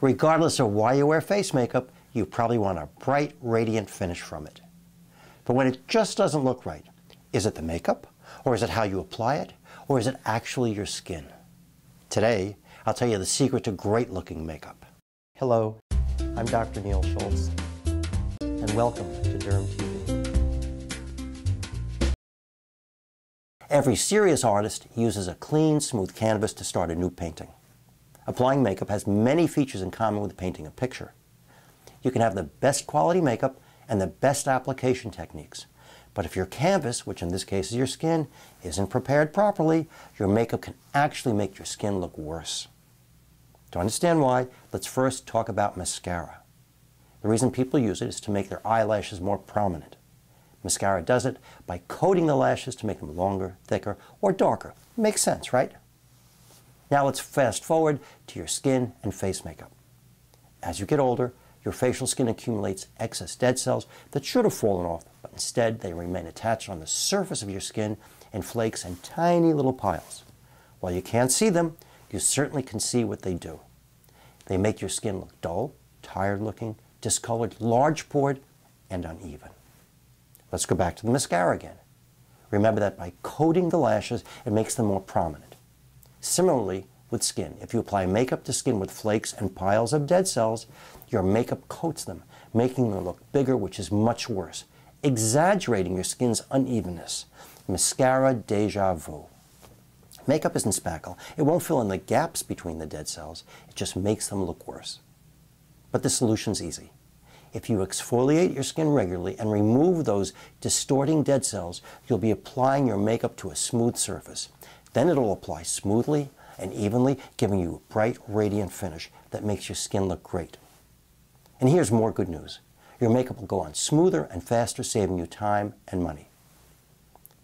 Regardless of why you wear face makeup, you probably want a bright, radiant finish from it. But when it just doesn't look right, is it the makeup? Or is it how you apply it? Or is it actually your skin? Today, I'll tell you the secret to great looking makeup. Hello, I'm Dr. Neil Schultz, and welcome to Derm TV. Every serious artist uses a clean, smooth canvas to start a new painting. Applying makeup has many features in common with painting a picture. You can have the best quality makeup and the best application techniques. But if your canvas, which in this case is your skin, isn't prepared properly, your makeup can actually make your skin look worse. To understand why, let's first talk about mascara. The reason people use it is to make their eyelashes more prominent. Mascara does it by coating the lashes to make them longer, thicker, or darker. Makes sense, right? Now let's fast forward to your skin and face makeup. As you get older, your facial skin accumulates excess dead cells that should have fallen off, but instead they remain attached on the surface of your skin in flakes and tiny little piles. While you can't see them, you certainly can see what they do. They make your skin look dull, tired looking, discolored, large pored, and uneven. Let's go back to the mascara again. Remember that by coating the lashes, it makes them more prominent. Similarly, with skin, if you apply makeup to skin with flakes and piles of dead cells, your makeup coats them, making them look bigger, which is much worse, exaggerating your skin's unevenness. Mascara deja vu. Makeup isn't spackle. It won't fill in the gaps between the dead cells. It just makes them look worse. But the solution's easy. If you exfoliate your skin regularly and remove those distorting dead cells, you'll be applying your makeup to a smooth surface. Then it'll apply smoothly and evenly, giving you a bright, radiant finish that makes your skin look great. And here's more good news. Your makeup will go on smoother and faster, saving you time and money.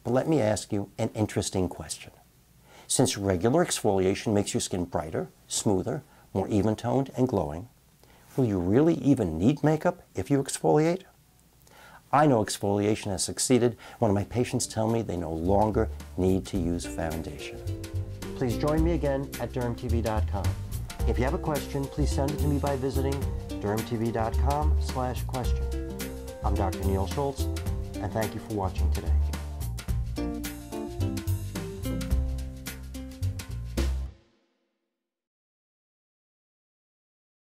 But let me ask you an interesting question. Since regular exfoliation makes your skin brighter, smoother, more even-toned, and glowing, will you really even need makeup if you exfoliate? I know exfoliation has succeeded. One of my patients tell me they no longer need to use foundation. Please join me again at dermtv.com. If you have a question, please send it to me by visiting dermtv.com slash question. I'm Dr. Neil Schultz, and thank you for watching today.